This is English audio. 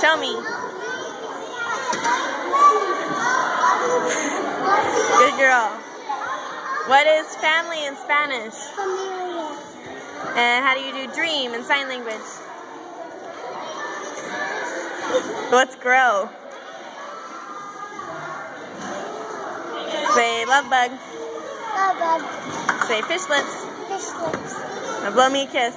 Show me. Good girl. What is family in Spanish? Familia. And how do you do dream in sign language? Let's grow? Say love bug. Love bug. Say fish lips. Fish lips. Now blow me a kiss.